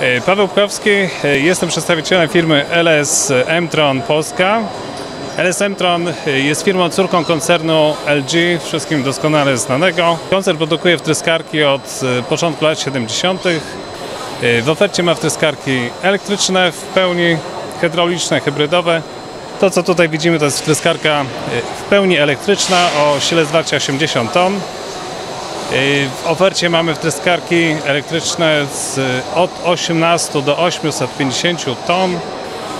E, Paweł Pkowski, e, jestem przedstawicielem firmy LS Mtron Polska. LS Mtron e, jest firmą córką koncernu LG, wszystkim doskonale znanego. Koncern produkuje wtryskarki od początku lat 70. E, W ofercie ma wtryskarki elektryczne, w pełni hydrauliczne, hybrydowe. To co tutaj widzimy to jest wtryskarka w pełni elektryczna o sile zwarcia 80 ton. W ofercie mamy wtryskarki elektryczne z, od 18 do 850 ton.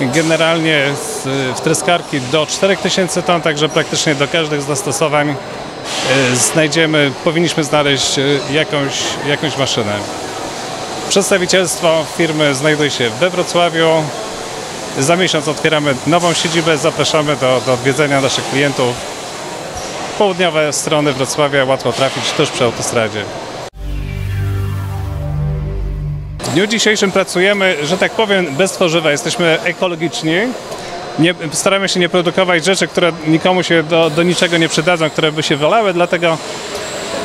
Generalnie wtryskarki do 4000 ton, także praktycznie do każdych zastosowań e, znajdziemy, powinniśmy znaleźć e, jakąś, jakąś maszynę. Przedstawicielstwo firmy znajduje się we Wrocławiu. Za miesiąc otwieramy nową siedzibę. Zapraszamy do, do odwiedzenia naszych klientów południowe strony Wrocławia łatwo trafić tuż przy autostradzie. W dniu dzisiejszym pracujemy, że tak powiem, bez tworzywa. Jesteśmy ekologiczni. Nie, staramy się nie produkować rzeczy, które nikomu się do, do niczego nie przydadzą, które by się wylały, dlatego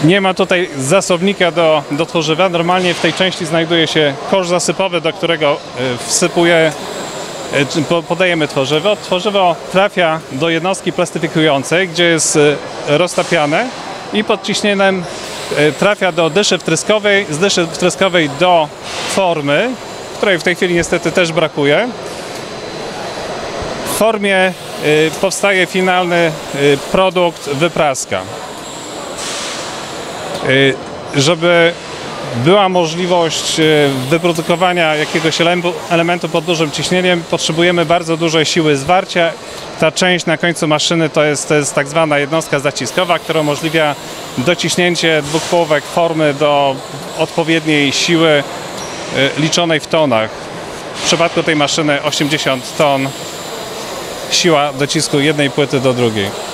nie ma tutaj zasobnika do, do tworzywa. Normalnie w tej części znajduje się kosz zasypowy, do którego y, podajemy tworzywo. Tworzywo trafia do jednostki plastyfikującej, gdzie jest e, roztapiane i pod ciśnieniem e, trafia do dyszy wtryskowej, z dyszy wtryskowej do formy, której w tej chwili niestety też brakuje. W formie e, powstaje finalny e, produkt wypraska. E, Żeby była możliwość e, wyprodukowania jakiegoś elementu- pod dużym ciśnieniem, potrzebujemy bardzo dużej siły zwarcia. Ta część na końcu maszyny to jest, to jest tak zwana jednostka zaciskowa, która umożliwia dociśnięcie dwóch połówek formy do odpowiedniej siły e, liczonej w tonach. W przypadku tej maszyny 80 ton siła docisku jednej płyty do drugiej.